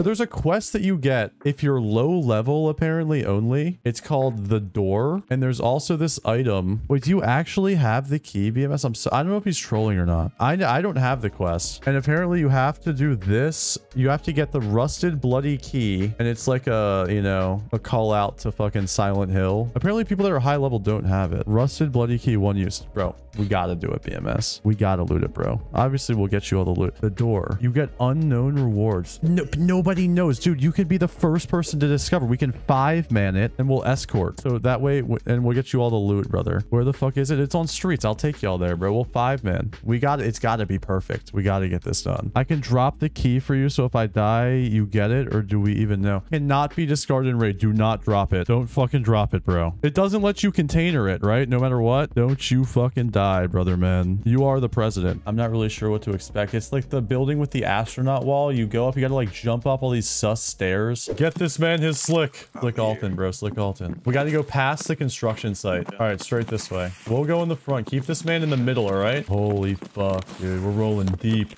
So there's a quest that you get if you're low level, apparently only. It's called the door. And there's also this item. Wait, do you actually have the key, BMS? I'm so, I don't know if he's trolling or not. I, I don't have the quest. And apparently you have to do this. You have to get the rusted bloody key. And it's like a, you know, a call out to fucking Silent Hill. Apparently people that are high level don't have it. Rusted bloody key, one use. Bro, we gotta do it, BMS. We gotta loot it, bro. Obviously, we'll get you all the loot. The door. You get unknown rewards. No, nobody knows. Dude, you could be the first person to discover. We can five-man it, and we'll escort. So that way, and we'll get you all the loot, brother. Where the fuck is it? It's on streets. I'll take y'all there, bro. We'll five-man. We got it. It's gotta be perfect. We gotta get this done. I can drop the key for you, so if I die, you get it, or do we even know? Cannot be discarded in raid. Do not drop it. Don't fucking drop it, bro. It doesn't let you container it, right? No matter what. Don't you fucking die, brother, man. You are the president. I'm not really sure what to expect. It's like the building with the astronaut wall. You go up, you gotta like jump up all these sus stairs. Get this man his slick. Slick Altyn, bro. Slick Altyn. We gotta go past the construction site. All right, straight this way. We'll go in the front. Keep this man in the middle, all right? Holy fuck, dude. We're rolling deep.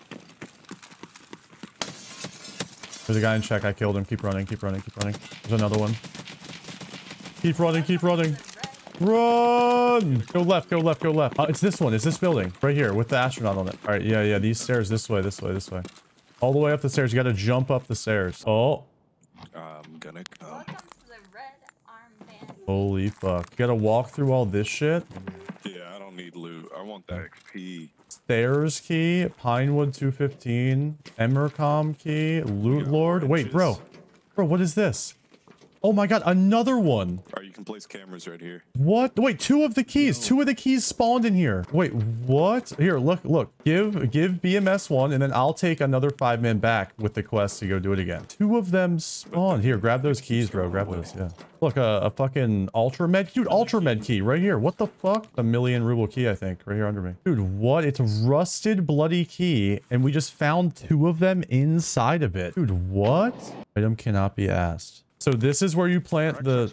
There's a guy in check. I killed him. Keep running, keep running, keep running. There's another one. Keep running, keep running. Run! Go left, go left, go left. Uh, it's this one. It's this building. Right here with the astronaut on it. All right, yeah, yeah. These stairs this way, this way, this way. All the way up the stairs. You got to jump up the stairs. Oh. I'm gonna come. Holy fuck. You got to walk through all this shit? Yeah, I don't need loot. I want that XP. Stairs key, Pinewood 215, Emercom key, Loot Lord. Wait, bro. Bro, what is this? Oh my god, another one. Alright, you can place cameras right here. What? Wait, two of the keys. No. Two of the keys spawned in here. Wait, what? Here, look, look. Give give BMS one, and then I'll take another five men back with the quest to go do it again. Two of them spawned. Here, grab those keys, bro. Grab those, yeah. Look, uh, a fucking ultra med. Dude, ultra med key right here. What the fuck? A million ruble key, I think, right here under me. Dude, what? It's a rusted bloody key, and we just found two of them inside of it. Dude, what? Item cannot be asked. So this is where you plant the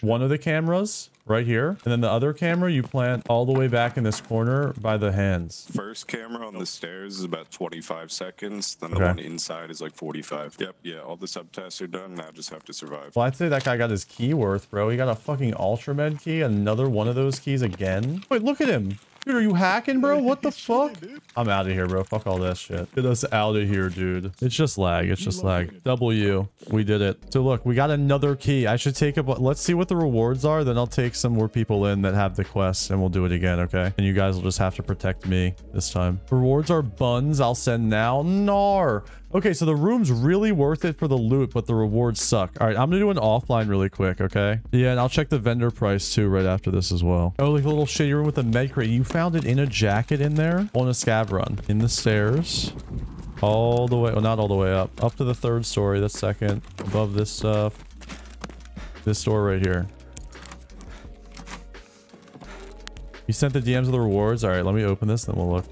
one of the cameras right here. And then the other camera you plant all the way back in this corner by the hands. First camera on the stairs is about 25 seconds. Then the okay. one inside is like 45. Yep, yeah, all the subtasks are done. Now just have to survive. Well, I'd say that guy got his key worth, bro. He got a fucking ultra med key, another one of those keys again. Wait, look at him. Dude, are you hacking, bro? What the fuck? I'm out of here, bro. Fuck all that shit. Get us out of here, dude. It's just lag. It's just lag. W. We did it. So look, we got another key. I should take a... Let's see what the rewards are. Then I'll take some more people in that have the quest and we'll do it again, okay? And you guys will just have to protect me this time. Rewards are buns. I'll send now. Nar. Okay, so the room's really worth it for the loot, but the rewards suck. All right, I'm gonna do an offline really quick, okay? Yeah, and I'll check the vendor price too right after this as well. Oh, like a little shitty room with a med crate. You found it in a jacket in there on a scav run. In the stairs. All the way, well, not all the way up. Up to the third story, the second. Above this stuff. This door right here. You sent the DMs of the rewards? All right, let me open this, then we'll look.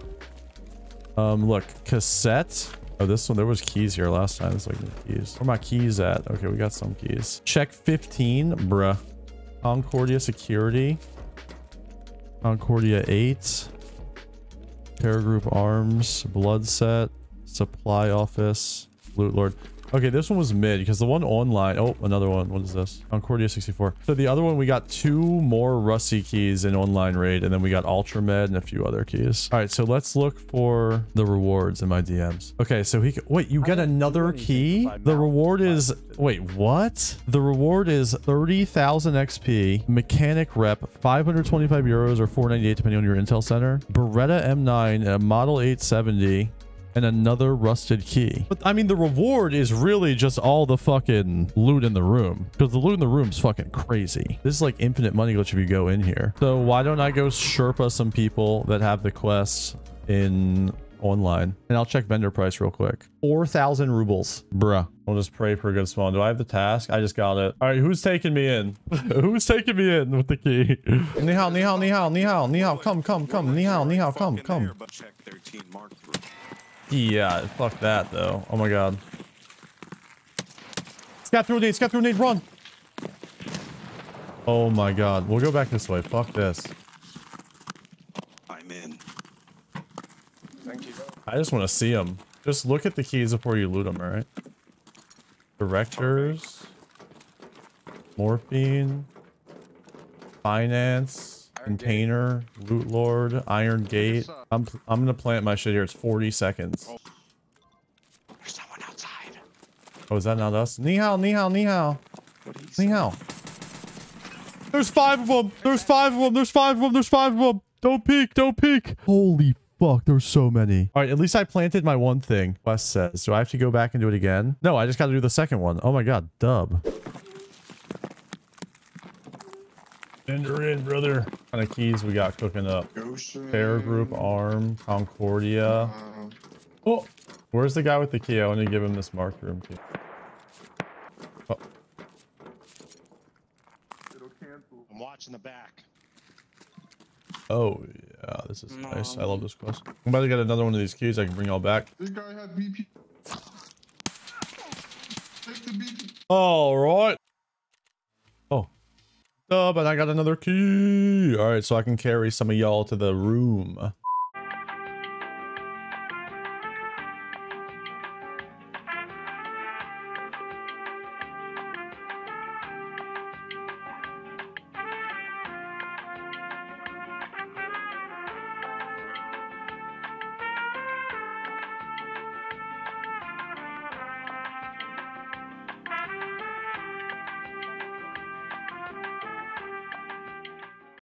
Um, look, cassette. Oh, this one, there was keys here last time. It's like keys. Where my keys at? Okay, we got some keys. Check 15, bruh. Concordia security. Concordia 8. Paragroup arms. Blood set. Supply office. Loot lord. Okay, this one was mid because the one online... Oh, another one. What is this? Concordia 64. So the other one, we got two more Rusty keys in online raid, and then we got Ultra Med and a few other keys. All right, so let's look for the rewards in my DMs. Okay, so he... Wait, you get another key? The reward is... Wait, what? The reward is 30,000 XP, mechanic rep, 525 euros or 498 depending on your intel center, Beretta M9, a Model 870, and another rusted key. But I mean, the reward is really just all the fucking loot in the room because the loot in the room is fucking crazy. This is like infinite money glitch if you go in here. So why don't I go Sherpa some people that have the quests in online and I'll check vendor price real quick. 4,000 rubles. Bruh. I'll just pray for a good spawn. Do I have the task? I just got it. All right, who's taking me in? who's taking me in with the key? ni hao, ni hao, ni hao, ni hao, ni hao. Come, come, come. Ni hao, ni hao, come, come. Yeah, fuck that though. Oh my god. Scat through nade, scat through nade, run! Oh my god. We'll go back this way. Fuck this. I'm in. Thank you. I just want to see them. Just look at the keys before you loot them, alright? Directors. Morphine. Finance. Gate. Container. Loot Lord. Iron Gate. I'm I'm gonna plant my shit here. It's 40 seconds. Oh. There's someone outside. Oh, is that not us? Ni hao, ni hao, ni hao. Ni hao. There's five of them. There's five of them. There's five of them. There's five of them. Don't peek. Don't peek. Holy fuck. There's so many. All right. At least I planted my one thing. Wes says. Do I have to go back and do it again? No, I just got to do the second one. Oh my God. Dub. Ender in, brother. What kind of keys we got cooking up? Ocean. Fair Group, Arm, Concordia. Um, Oh, where's the guy with the key? I want to give him this marked room key. Oh, I'm watching the back. oh, yeah, this is nice. I love this quest. I'm about to get another one of these keys. I can bring y'all back. This guy had BP. Take the BP. All right. Dub, and I got another key. All right, so I can carry some of y'all to the room.